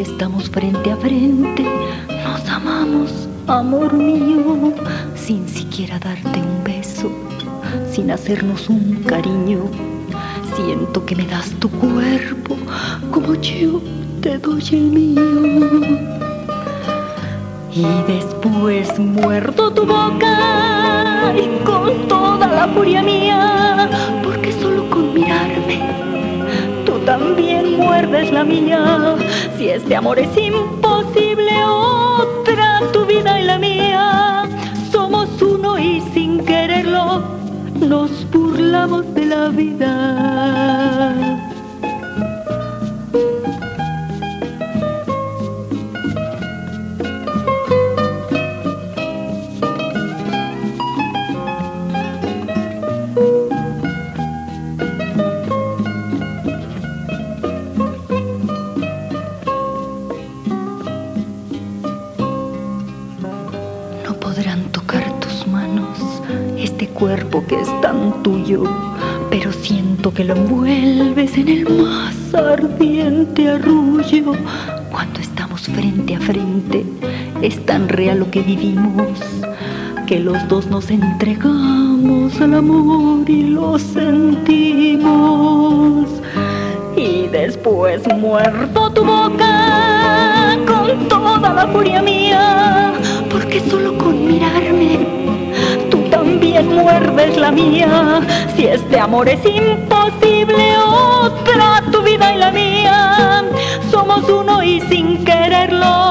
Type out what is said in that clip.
estamos frente a frente, nos amamos, amor mío, sin siquiera darte un beso, sin hacernos un cariño. Siento que me das tu cuerpo como yo te doy el mío. Y después muerto tu boca y con toda la furia mía, porque solo con mirarme tú también muerdes la mía. Este amor es imposible, otra tu vida y la mía. Somos uno y sin quererlo nos burlamos de la vida. Cuerpo que es tan tuyo, pero siento que lo envuelves en el más ardiente arrullo. Cuando estamos frente a frente, es tan real lo que vivimos, que los dos nos entregamos al amor y lo sentimos. Y después muerto tu boca con toda la furia mía, porque solo con mirarme también muerdes la mía. Si este amor es imposible, otra tu vida y la mía. Somos uno y sin quererlo